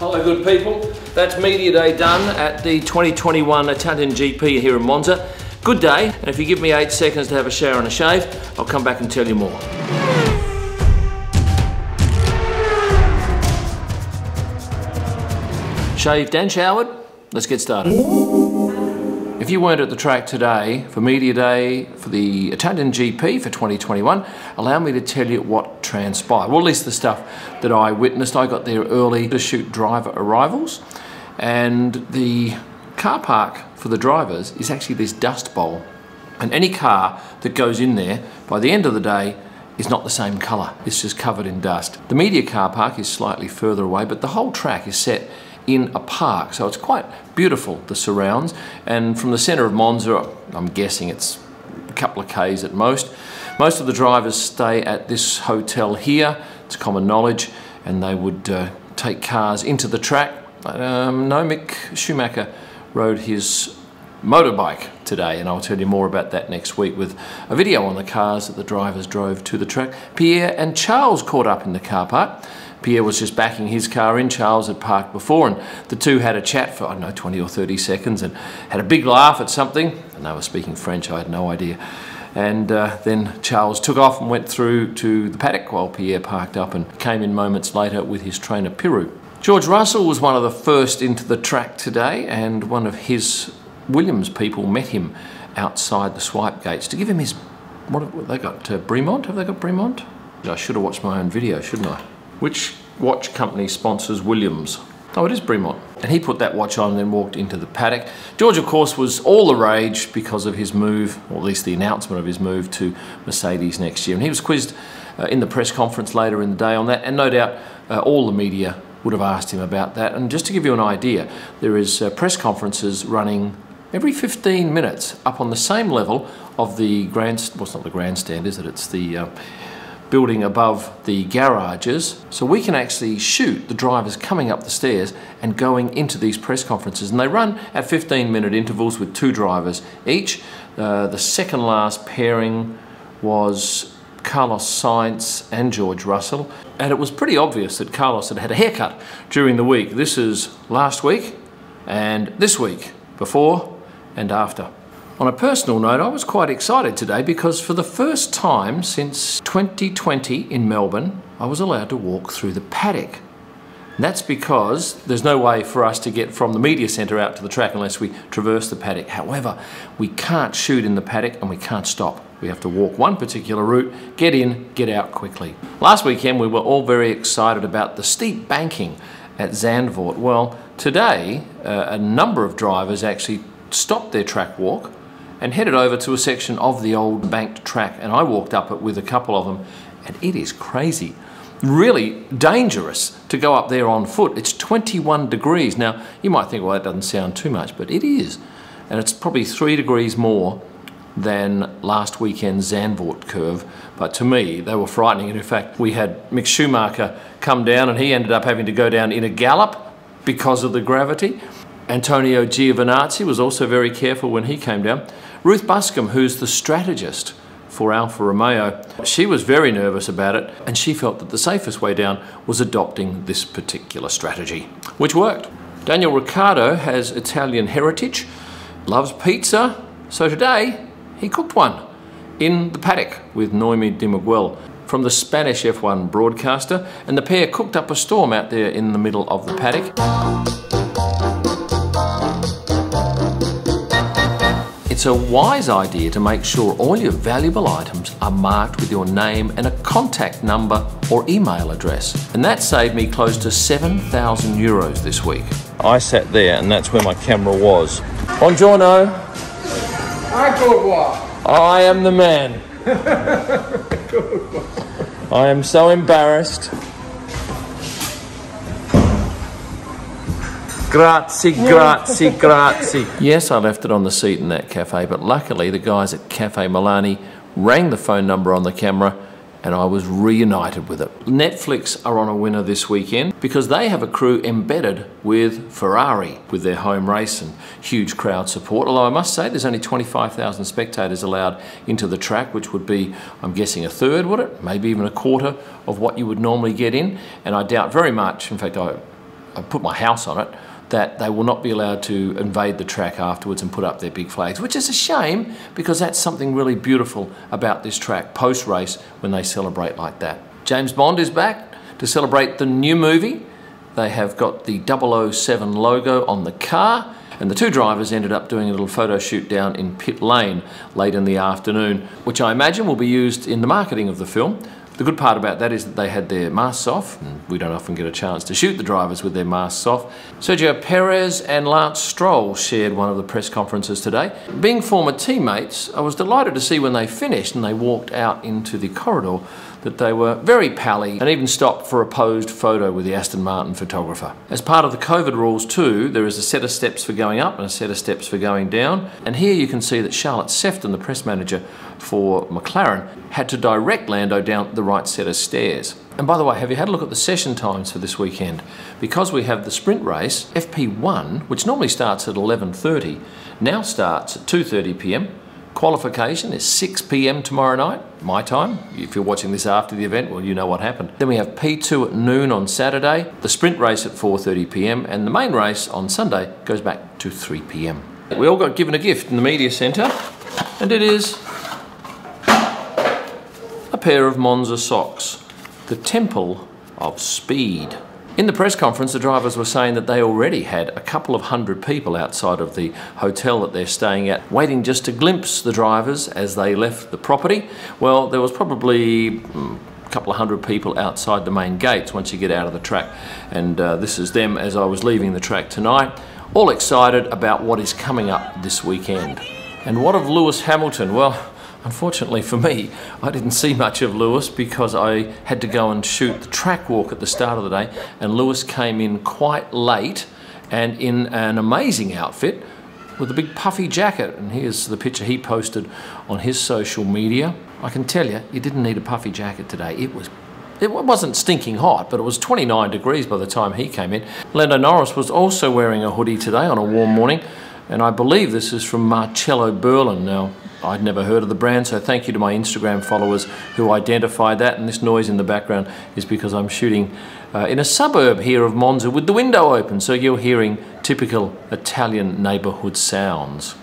Hello, good people. That's Media Day done at the 2021 Italian GP here in Monza. Good day, and if you give me eight seconds to have a shower and a shave, I'll come back and tell you more. Shaved and showered, let's get started. If you weren't at the track today for Media Day for the Italian GP for 2021, allow me to tell you what transpired. Well, at least the stuff that I witnessed. I got there early to shoot driver arrivals, and the car park for the drivers is actually this dust bowl. And any car that goes in there, by the end of the day, is not the same colour. It's just covered in dust. The media car park is slightly further away, but the whole track is set in a park. So it's quite beautiful, the surrounds. And from the centre of Monza, I'm guessing it's a couple of Ks at most. Most of the drivers stay at this hotel here. It's common knowledge. And they would uh, take cars into the track. Um, no, Mick Schumacher rode his motorbike today and I'll tell you more about that next week with a video on the cars that the drivers drove to the track. Pierre and Charles caught up in the car park Pierre was just backing his car in. Charles had parked before, and the two had a chat for, I don't know, 20 or 30 seconds and had a big laugh at something. And they were speaking French, I had no idea. And uh, then Charles took off and went through to the paddock while Pierre parked up and came in moments later with his trainer Pirou. George Russell was one of the first into the track today, and one of his Williams people met him outside the swipe gates to give him his. What have they got? Uh, Bremont? Have they got Bremont? I should have watched my own video, shouldn't I? Which watch company sponsors Williams? Oh, it is Bremont. And he put that watch on and then walked into the paddock. George, of course, was all the rage because of his move, or at least the announcement of his move to Mercedes next year. And he was quizzed uh, in the press conference later in the day on that, and no doubt uh, all the media would have asked him about that. And just to give you an idea, there is uh, press conferences running every 15 minutes up on the same level of the grand, well, it's not the grandstand, is it? It's the uh, building above the garages. So we can actually shoot the drivers coming up the stairs and going into these press conferences. And they run at 15 minute intervals with two drivers each. Uh, the second last pairing was Carlos Sainz and George Russell. And it was pretty obvious that Carlos had had a haircut during the week. This is last week and this week, before and after. On a personal note, I was quite excited today because for the first time since 2020 in Melbourne, I was allowed to walk through the paddock. And that's because there's no way for us to get from the media centre out to the track unless we traverse the paddock. However, we can't shoot in the paddock and we can't stop. We have to walk one particular route, get in, get out quickly. Last weekend we were all very excited about the steep banking at Zandvoort. Well, today uh, a number of drivers actually stopped their track walk and headed over to a section of the old banked track and I walked up it with a couple of them and it is crazy. Really dangerous to go up there on foot. It's 21 degrees. Now, you might think, well, that doesn't sound too much, but it is. And it's probably three degrees more than last weekend's Zandvoort curve. But to me, they were frightening. And in fact, we had Mick Schumacher come down and he ended up having to go down in a gallop because of the gravity. Antonio Giovinazzi was also very careful when he came down. Ruth Buscombe, who's the strategist for Alfa Romeo, she was very nervous about it and she felt that the safest way down was adopting this particular strategy, which worked. Daniel Ricciardo has Italian heritage, loves pizza, so today he cooked one in the paddock with Noemi de Miguel from the Spanish F1 broadcaster, and the pair cooked up a storm out there in the middle of the paddock. It's a wise idea to make sure all your valuable items are marked with your name and a contact number or email address. And that saved me close to 7,000 euros this week. I sat there and that's where my camera was. Buongiorno. I am the man. I am so embarrassed. Grazie, grazie, grazie. Yes, I left it on the seat in that cafe, but luckily the guys at Cafe Milani rang the phone number on the camera and I was reunited with it. Netflix are on a winner this weekend because they have a crew embedded with Ferrari with their home race and huge crowd support. Although I must say there's only 25,000 spectators allowed into the track, which would be, I'm guessing, a third, would it? Maybe even a quarter of what you would normally get in. And I doubt very much, in fact, I I put my house on it, that they will not be allowed to invade the track afterwards and put up their big flags, which is a shame because that's something really beautiful about this track post race when they celebrate like that. James Bond is back to celebrate the new movie. They have got the 007 logo on the car and the two drivers ended up doing a little photo shoot down in pit lane late in the afternoon, which I imagine will be used in the marketing of the film. The good part about that is that they had their masks off, and we don't often get a chance to shoot the drivers with their masks off. Sergio Perez and Lance Stroll shared one of the press conferences today. Being former teammates, I was delighted to see when they finished and they walked out into the corridor that they were very pally and even stopped for a posed photo with the Aston Martin photographer. As part of the COVID rules too, there is a set of steps for going up and a set of steps for going down. And here you can see that Charlotte Sefton, the press manager for McLaren, had to direct Lando down the right set of stairs. And by the way, have you had a look at the session times for this weekend? Because we have the sprint race, FP1, which normally starts at 11.30, now starts at 2.30 p.m. Qualification is 6 p.m. tomorrow night, my time. If you're watching this after the event, well, you know what happened. Then we have P2 at noon on Saturday, the sprint race at 4.30 p.m. and the main race on Sunday goes back to 3 p.m. We all got given a gift in the media centre and it is pair of Monza socks, the Temple of Speed. In the press conference, the drivers were saying that they already had a couple of hundred people outside of the hotel that they're staying at, waiting just to glimpse the drivers as they left the property. Well, there was probably mm, a couple of hundred people outside the main gates once you get out of the track. And uh, this is them as I was leaving the track tonight, all excited about what is coming up this weekend. And what of Lewis Hamilton? Well, Unfortunately for me, I didn't see much of Lewis because I had to go and shoot the track walk at the start of the day, and Lewis came in quite late and in an amazing outfit with a big puffy jacket. And here's the picture he posted on his social media. I can tell you, you didn't need a puffy jacket today. It was it wasn't stinking hot, but it was 29 degrees by the time he came in. Lando Norris was also wearing a hoodie today on a warm morning, and I believe this is from Marcelo Burlon. Now, I'd never heard of the brand, so thank you to my Instagram followers who identified that. And this noise in the background is because I'm shooting uh, in a suburb here of Monza with the window open, so you're hearing typical Italian neighbourhood sounds.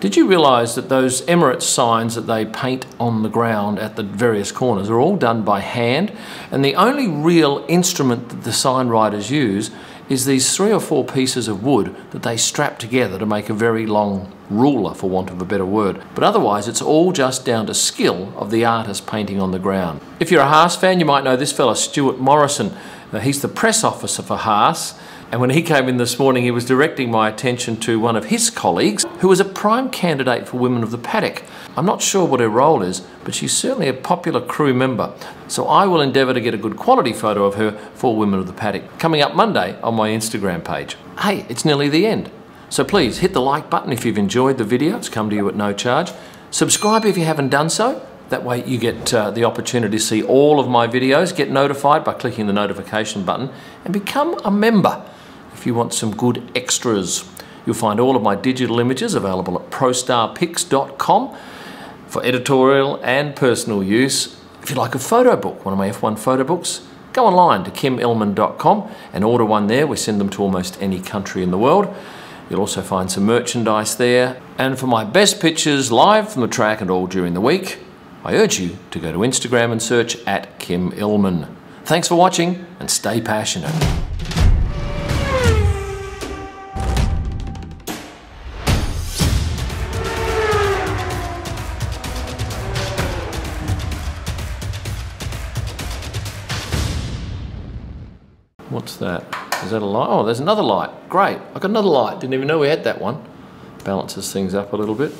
Did you realise that those Emirates signs that they paint on the ground at the various corners are all done by hand? And the only real instrument that the sign writers use is these three or four pieces of wood that they strap together to make a very long ruler, for want of a better word. But otherwise, it's all just down to skill of the artist painting on the ground. If you're a Haas fan, you might know this fellow, Stuart Morrison. Now, he's the press officer for Haas. And when he came in this morning, he was directing my attention to one of his colleagues who was a prime candidate for Women of the Paddock. I'm not sure what her role is, but she's certainly a popular crew member. So I will endeavour to get a good quality photo of her for Women of the Paddock coming up Monday on my Instagram page. Hey, it's nearly the end. So please hit the like button if you've enjoyed the video. It's come to you at no charge. Subscribe if you haven't done so. That way you get uh, the opportunity to see all of my videos, get notified by clicking the notification button and become a member if you want some good extras. You'll find all of my digital images available at prostarpics.com for editorial and personal use. If you'd like a photo book, one of my F1 photo books, go online to kymillman.com and order one there. We send them to almost any country in the world. You'll also find some merchandise there. And for my best pictures live from the track and all during the week, I urge you to go to Instagram and search at Kym Illman. Thanks for watching and stay passionate. What's that? Is that a light? Oh, there's another light. Great. I got another light. Didn't even know we had that one. Balances things up a little bit.